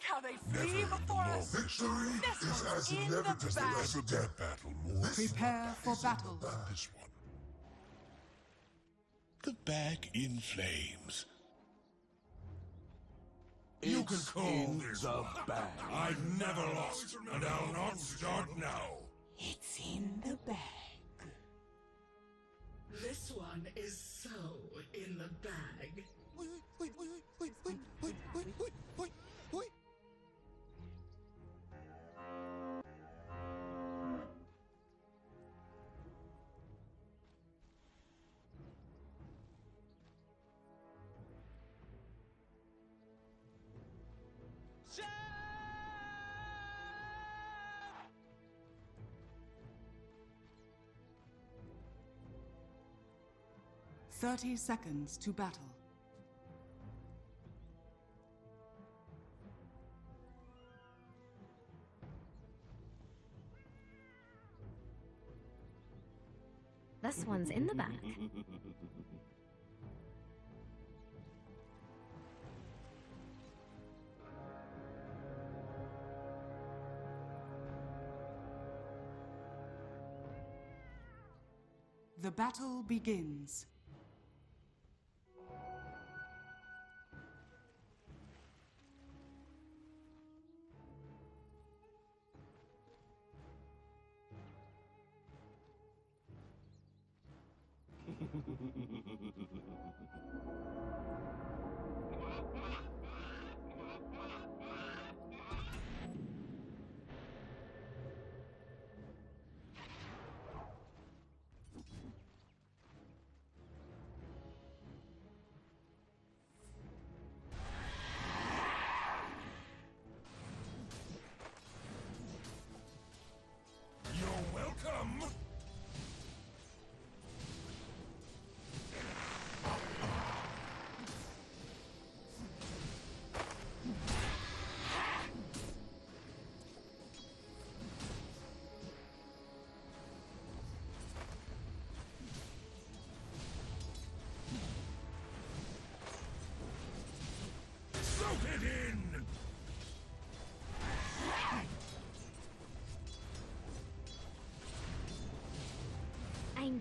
Look how they flee before us. Victory This is one's as in the inevitable bag. as death. battle more. Prepare for battle. This one. The bag in flames. You can call in this the bag. I've never lost, and I'll not start now. It's in the bag. This one is so in the bag. Thirty seconds to battle. This one's in the back. The battle begins.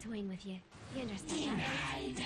I'm toying with you. You understand that? right?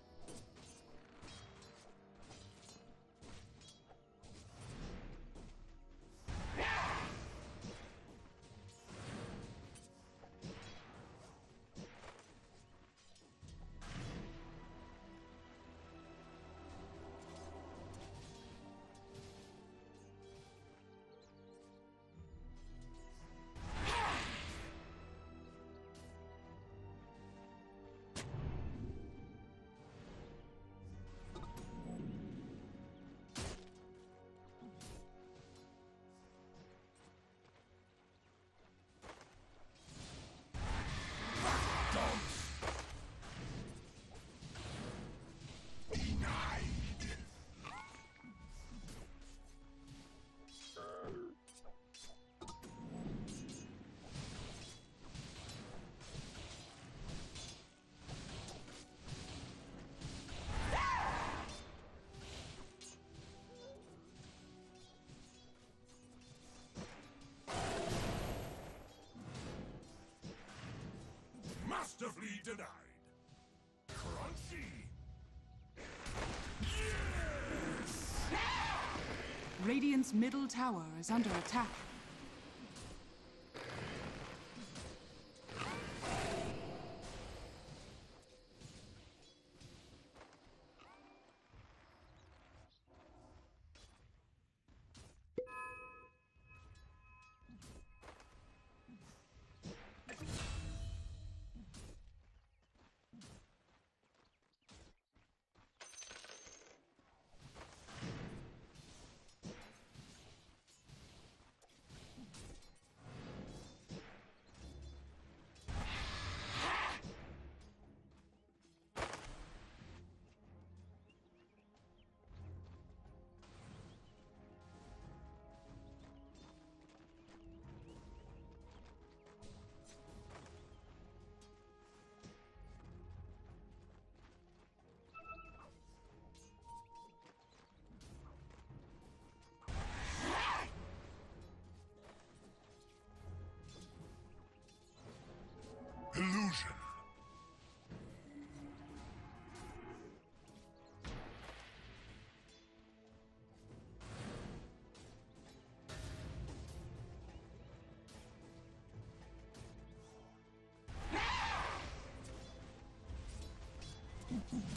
Masterfully denied. Crunchy. Radiant's middle tower is under attack.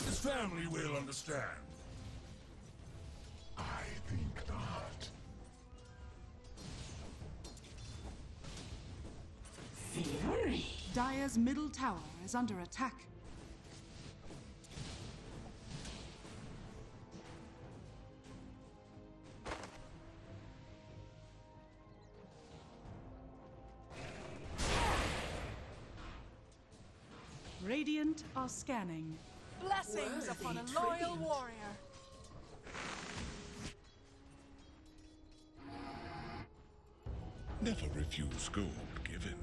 His family will understand. I think not. Dire's middle tower is under attack. Radiant are scanning. Blessings upon a loyal tribute. warrior. Never refuse gold given.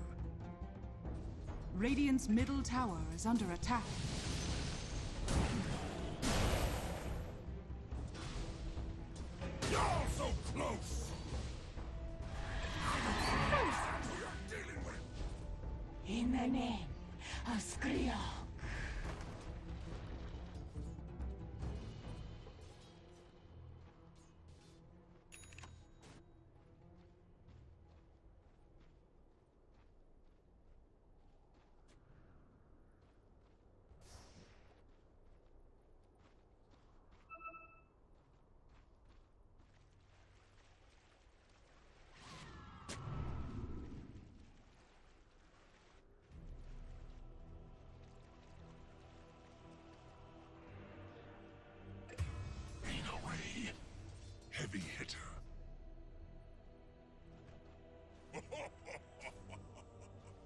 Radiant's middle tower is under attack.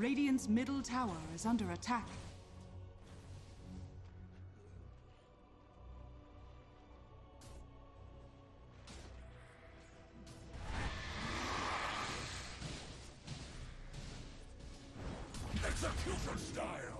Radiant's middle tower is under attack. execution style!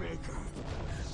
maker.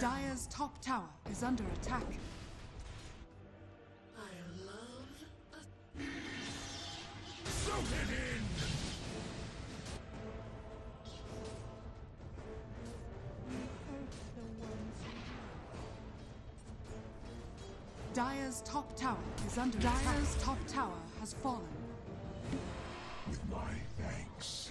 Dire's top tower is under attack. I love a Soak it in! You hurt the ones you love. Dire's top tower is under attack. Dire's top tower has fallen. With my thanks.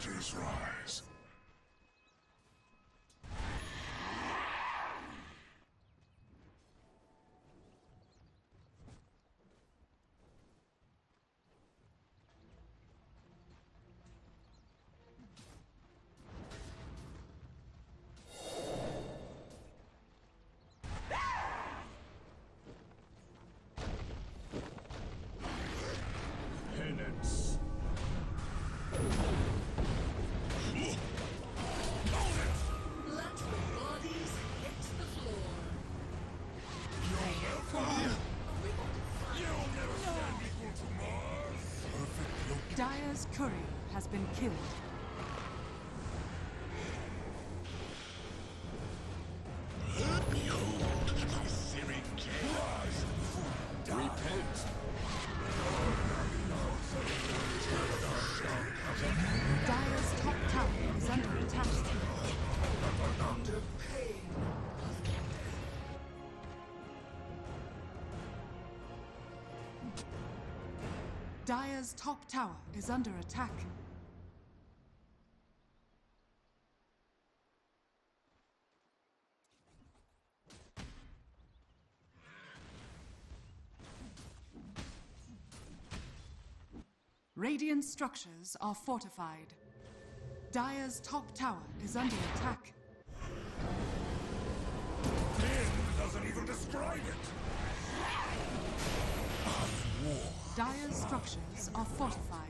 My waters rise. Dire's courier has been killed. Behold, my searing chaos. Repent. Dire's top tower is under attack. Radiant structures are fortified. Dire's top tower is under attack. Finn doesn't even describe it. Dire's structures are fortified.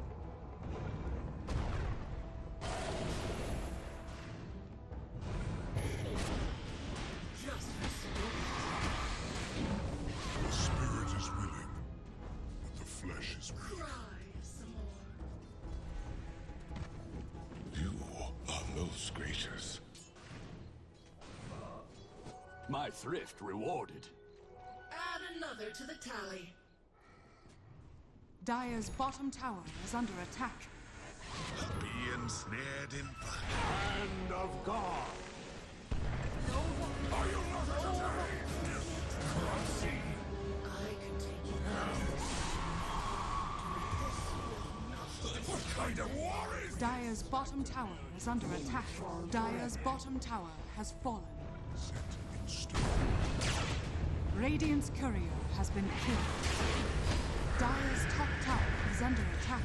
Tally. Dire's bottom tower is under attack. Be ensnared in fire. Hand of God. No Are you not entertained? Clumsy. I can take you What kind of war is Dire's bottom tower is under attack. Dire's bottom tower has fallen. Radiant's courier has been killed. Dire's top tower is under attack.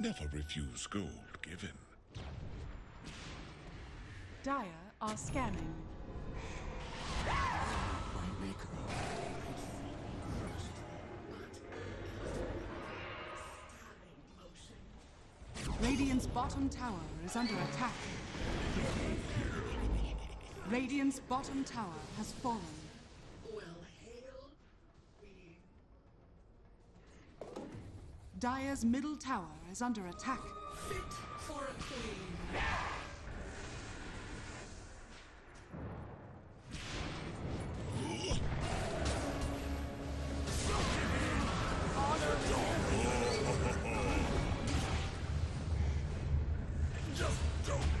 Never refuse gold given. Dire are scanning. Radiant's bottom tower is under attack. Radiant's bottom tower has fallen. Dire's middle tower is under attack. fit for a queen. Just don't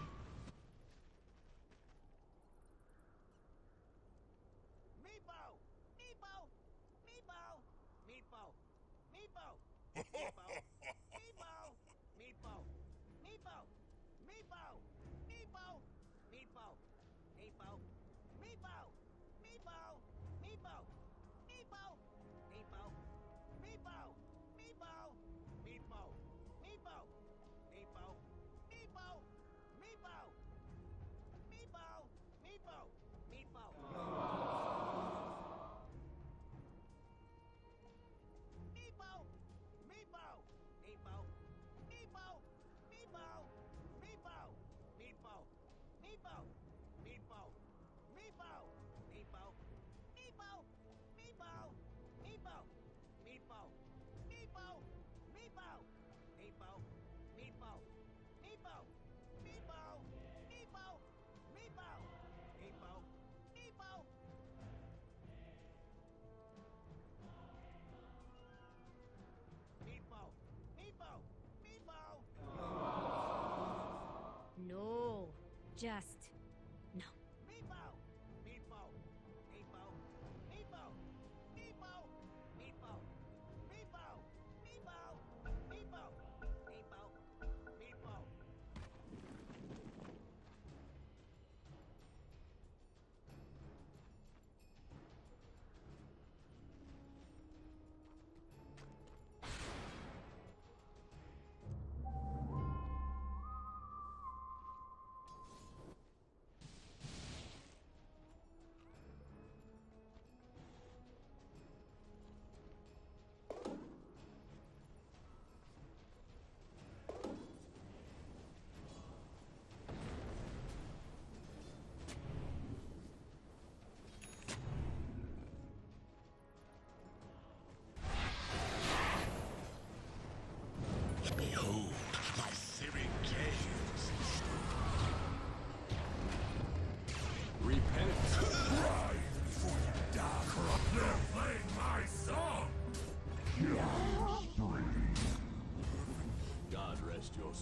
Just.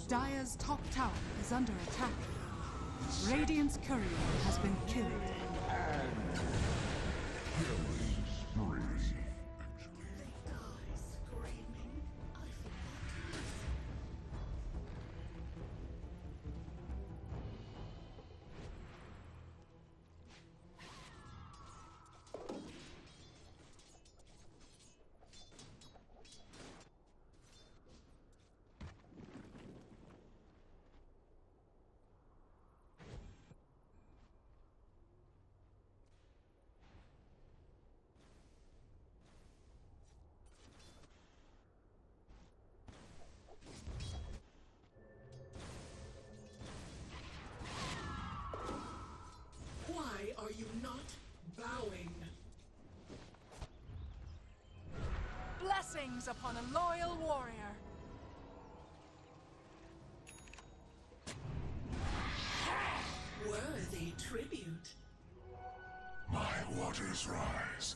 Dire's top tower is under attack. Radiant's courier has been killed. Blessings upon a loyal warrior. Worthy tribute. My waters rise.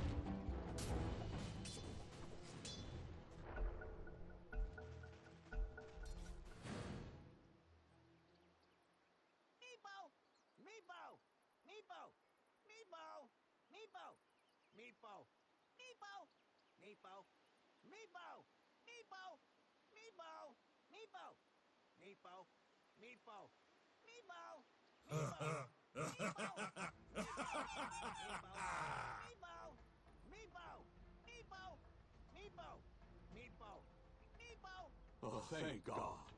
Thank God.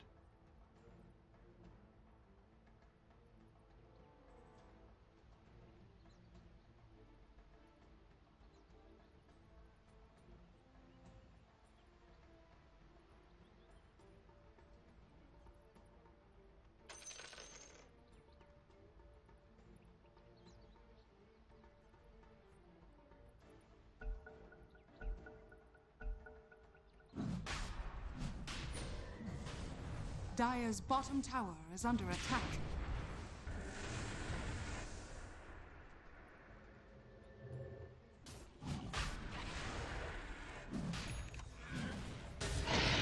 Dire's bottom tower is under attack.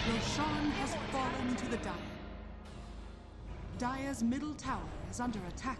Roshan has fallen to the Dire. Dire's middle tower is under attack.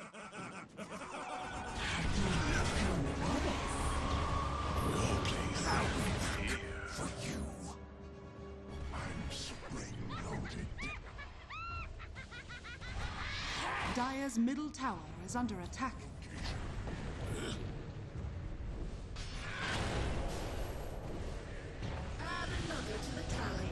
Tower is under attack. Add another to the tally.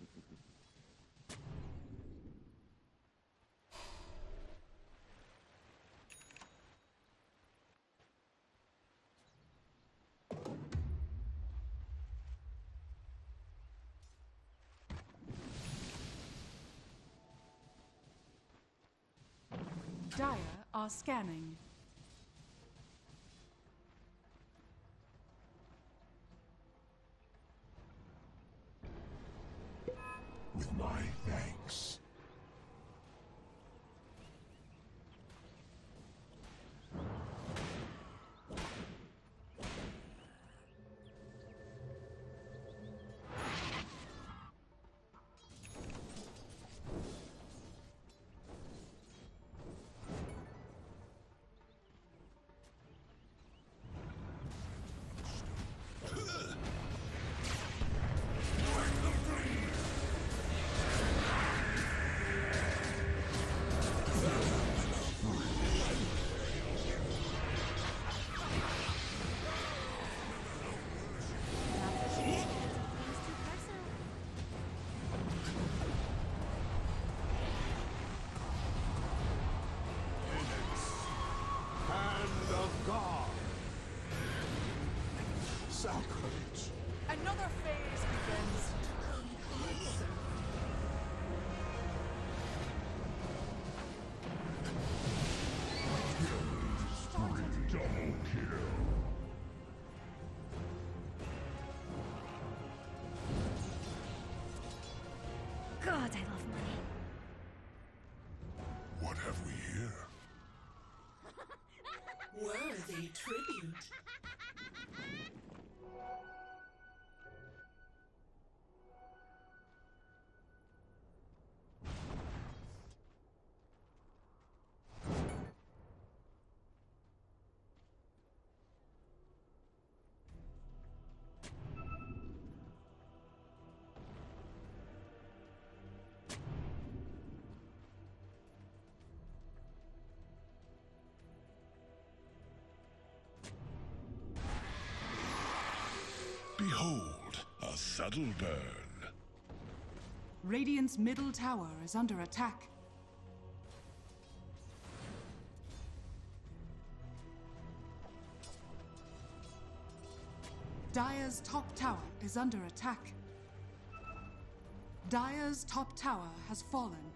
Dire are scanning. A subtle burn. Radiant's middle tower is under attack. Dire's top tower is under attack. Dire's top tower has fallen.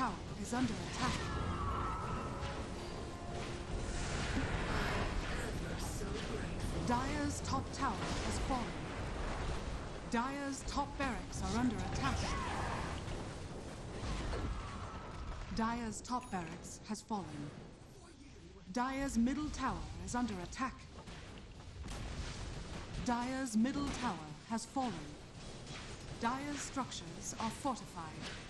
Tower is under attack. Dire's top tower has fallen. Dire's top barracks are under attack. Dire's top barracks has fallen. Dire's middle tower is under attack. Dire's middle tower has fallen. Dire's structures are fortified.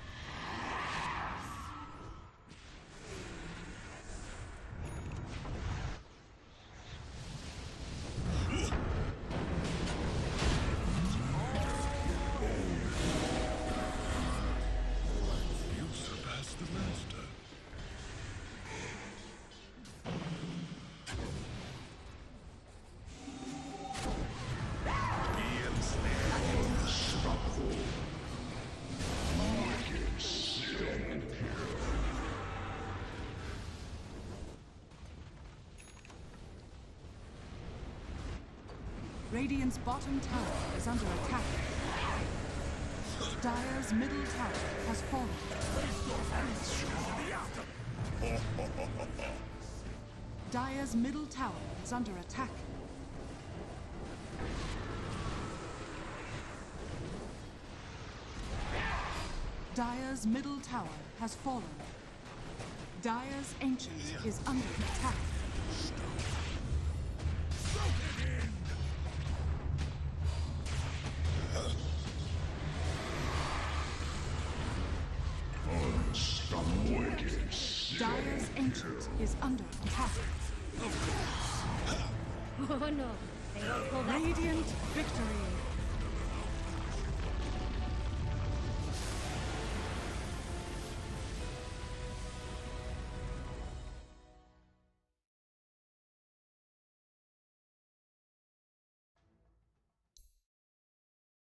Radiant's bottom tower is under attack. Dire's middle tower has fallen. Dire's middle tower is under attack. Dire's middle tower has fallen. Dire's ancient is under attack. Oh no. Radiant victory.